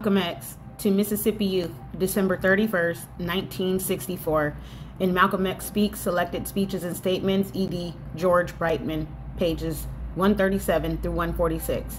Malcolm X to Mississippi Youth, December 31st, 1964. In Malcolm X Speaks, Selected Speeches and Statements, E.D. George Breitman, pages 137 through 146.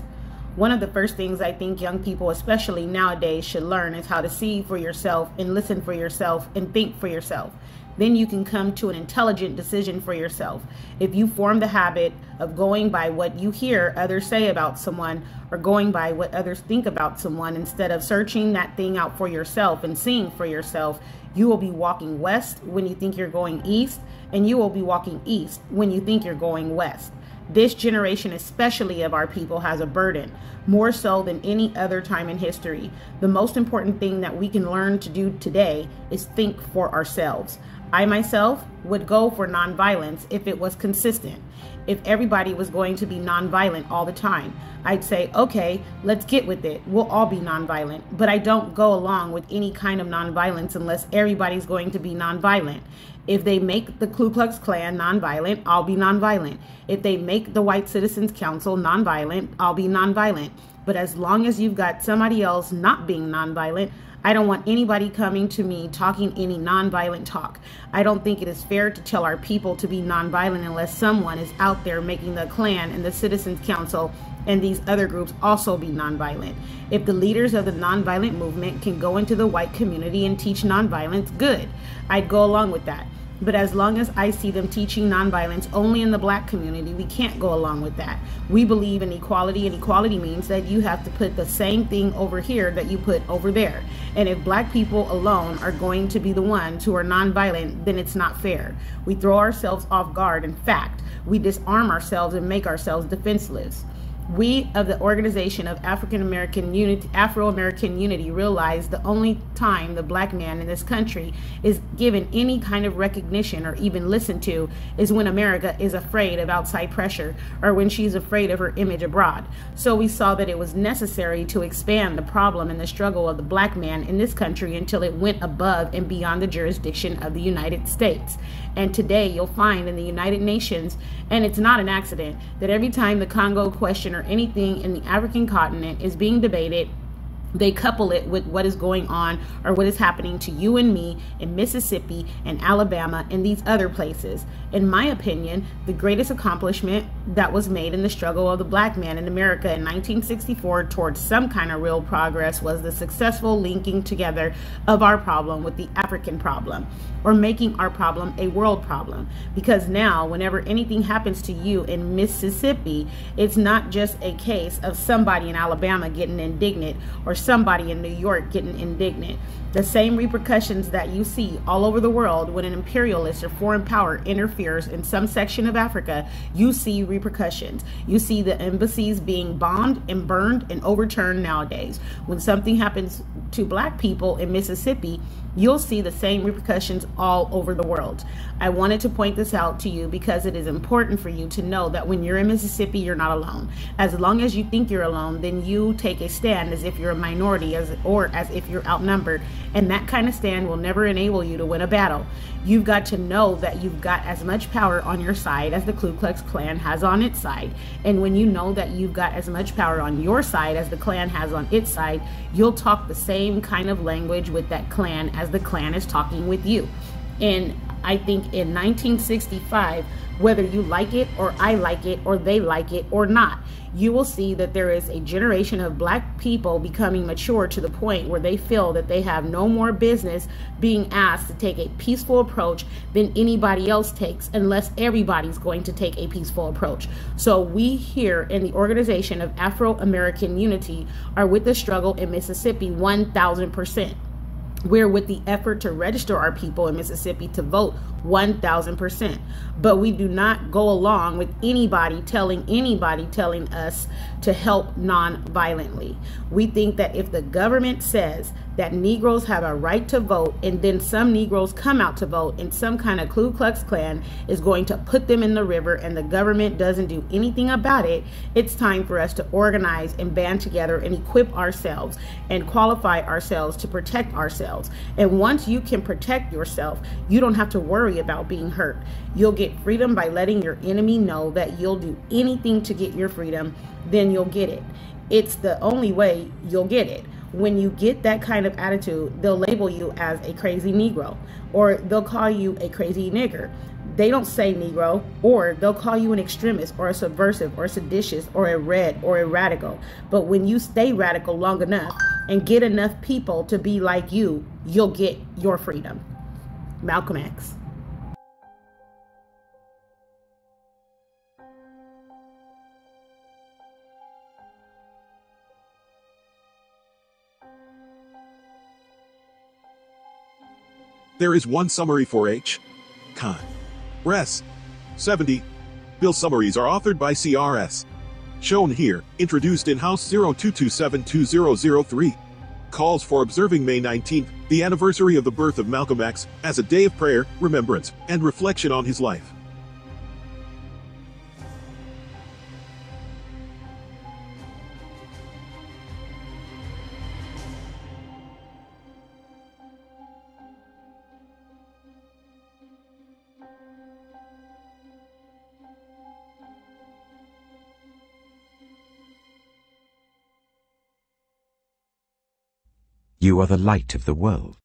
One of the first things I think young people, especially nowadays, should learn is how to see for yourself and listen for yourself and think for yourself then you can come to an intelligent decision for yourself. If you form the habit of going by what you hear others say about someone or going by what others think about someone instead of searching that thing out for yourself and seeing for yourself, you will be walking west when you think you're going east, and you will be walking east when you think you're going west. This generation, especially of our people, has a burden, more so than any other time in history. The most important thing that we can learn to do today is think for ourselves. I myself would go for nonviolence if it was consistent. If everybody was going to be nonviolent all the time, I'd say, okay, let's get with it. We'll all be nonviolent. But I don't go along with any kind of nonviolence unless everybody's going to be nonviolent. If they make the Ku Klux Klan nonviolent, I'll be nonviolent. If they make the White Citizens Council nonviolent, I'll be nonviolent. But as long as you've got somebody else not being nonviolent, I don't want anybody coming to me talking any nonviolent talk. I don't think it is fair to tell our people to be nonviolent unless someone is out there making the Klan and the Citizens Council and these other groups also be nonviolent. If the leaders of the nonviolent movement can go into the white community and teach nonviolence, good. I'd go along with that. But as long as I see them teaching nonviolence only in the black community, we can't go along with that. We believe in equality, and equality means that you have to put the same thing over here that you put over there. And if black people alone are going to be the ones who are nonviolent, then it's not fair. We throw ourselves off guard. In fact, we disarm ourselves and make ourselves defenseless we of the Organization of African American Unity, Afro American Unity, realize the only time the black man in this country is given any kind of recognition or even listened to is when America is afraid of outside pressure or when she's afraid of her image abroad. So we saw that it was necessary to expand the problem and the struggle of the black man in this country until it went above and beyond the jurisdiction of the United States. And today you'll find in the United Nations, and it's not an accident, that every time the Congo question or anything in the African continent is being debated they couple it with what is going on or what is happening to you and me in Mississippi and Alabama and these other places. In my opinion, the greatest accomplishment that was made in the struggle of the black man in America in 1964 towards some kind of real progress was the successful linking together of our problem with the African problem or making our problem a world problem. Because now, whenever anything happens to you in Mississippi, it's not just a case of somebody in Alabama getting indignant or somebody in New York getting indignant. The same repercussions that you see all over the world when an imperialist or foreign power interferes in some section of Africa, you see repercussions. You see the embassies being bombed and burned and overturned nowadays. When something happens to black people in Mississippi, you'll see the same repercussions all over the world. I wanted to point this out to you because it is important for you to know that when you're in Mississippi, you're not alone. As long as you think you're alone, then you take a stand as if you're a minority as or as if you're outnumbered, and that kind of stand will never enable you to win a battle. You've got to know that you've got as much power on your side as the Ku Klux Klan has on its side. And when you know that you've got as much power on your side as the Klan has on its side, you'll talk the same kind of language with that Klan as the Klan is talking with you. And I think in 1965, whether you like it or I like it or they like it or not, you will see that there is a generation of black people becoming mature to the point where they feel that they have no more business being asked to take a peaceful approach than anybody else takes unless everybody's going to take a peaceful approach. So we here in the organization of Afro American Unity are with the struggle in Mississippi 1000%. We're with the effort to register our people in Mississippi to vote 1000%. But we do not go along with anybody telling anybody telling us to help non-violently. We think that if the government says that Negroes have a right to vote and then some Negroes come out to vote and some kind of Ku Klux Klan is going to put them in the river and the government doesn't do anything about it, it's time for us to organize and band together and equip ourselves and qualify ourselves to protect ourselves. And once you can protect yourself, you don't have to worry about being hurt. You'll get freedom by letting your enemy know that you'll do anything to get your freedom, then you'll get it. It's the only way you'll get it. When you get that kind of attitude, they'll label you as a crazy Negro or they'll call you a crazy nigger. They don't say Negro, or they'll call you an extremist or a subversive or seditious or a red or a radical. But when you stay radical long enough and get enough people to be like you, you'll get your freedom. Malcolm X. There is one summary for H. Con. Res. 70. Bill summaries are authored by CRS. Shown here, introduced in House 02272003. Calls for observing May 19th, the anniversary of the birth of Malcolm X, as a day of prayer, remembrance, and reflection on his life. You are the light of the world.